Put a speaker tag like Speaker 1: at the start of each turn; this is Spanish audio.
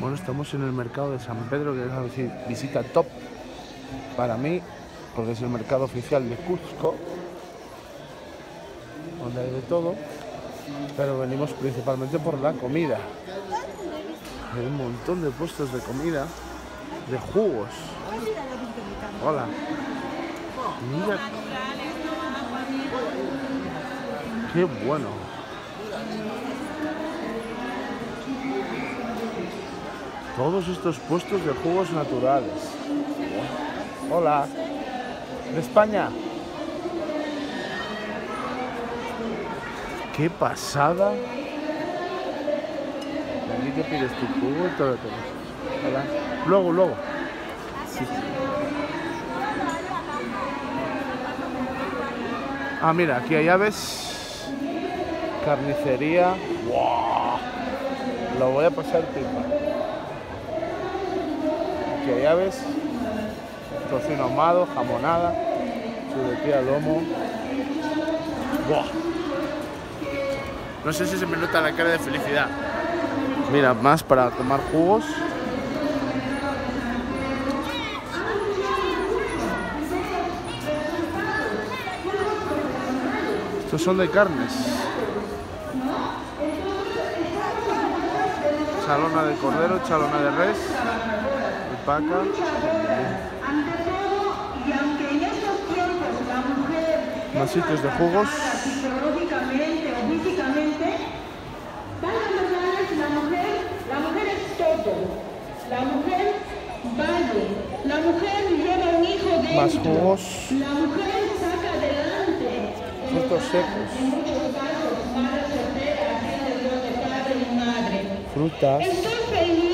Speaker 1: Bueno, estamos en el mercado de San Pedro, que es decir, visita top para mí, porque es el mercado oficial de Cuzco, donde hay de todo, pero venimos principalmente por la comida. Hay un montón de puestos de comida, de jugos. Hola. Qué bueno. Todos estos puestos de jugos naturales. Hola. De España. Qué pasada. Aquí te pides tu jugo y todo lo tenés. Hola. Luego, luego. Sí. Ah, mira, aquí hay aves. Carnicería. ¡Wow! Lo voy a pasar pipa. Aquí hay aves. Tocino ahumado, jamonada. Chuletilla, lomo. ¡Buah! No sé si se me nota la cara de felicidad. Mira, más para tomar jugos. Estos son de carnes. Chalona de cordero, chalona de res, alpaca. Más sitios de jugos.
Speaker 2: psicológicamente o físicamente, la mujer, la mujer es todo. La mujer vale. La mujer lleva un hijo dentro.
Speaker 1: Más jugos.
Speaker 2: La mujer saca adelante.
Speaker 1: Frutos secos.
Speaker 2: En